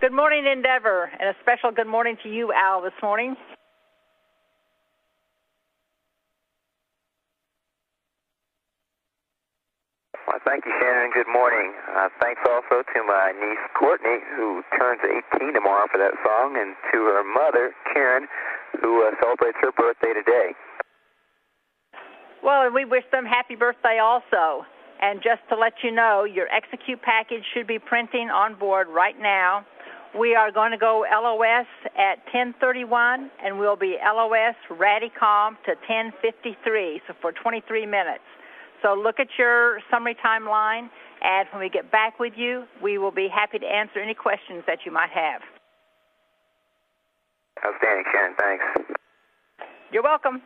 Good morning, Endeavour, and a special good morning to you, Al, this morning. Well, thank you, Shannon. Good morning. Uh, thanks also to my niece Courtney, who turns 18 tomorrow for that song, and to her mother, Karen, who uh, celebrates her birthday today. Well, and we wish them happy birthday also. And just to let you know, your execute package should be printing on board right now. We are going to go LOS at 10:31, and we'll be LOS Radicom to 10:53, so for 23 minutes. So look at your summary timeline, and when we get back with you, we will be happy to answer any questions that you might have. Outstanding, Shannon. Thanks. You're welcome.